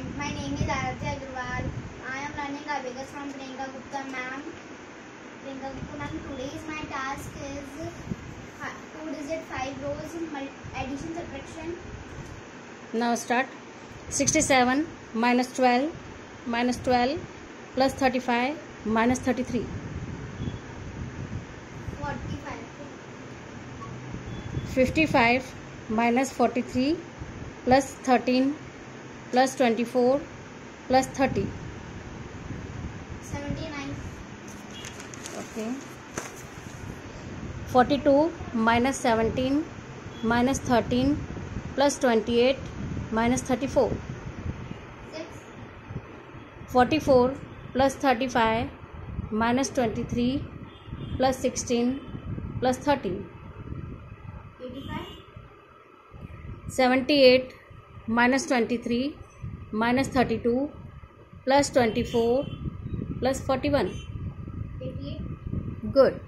student. My name is Aradhya Agrawal. I am learning Abhigas from Priyanka Gupta ma'am. Priyanka Gupta ma'am, today's my task is two digit five rows addition subtraction. Now start. 67 minus 12 minus 12 plus 35 minus 33. 45. 55 minus 43 plus 13 plus 24 plus 30. 79. Okay. 42 minus 17 minus 13 plus 28 minus 34. 6. 44 plus 35 minus 23 plus 16 plus 13. 85. 78 minus 23 minus 32 plus 24 plus 41. 88. Good.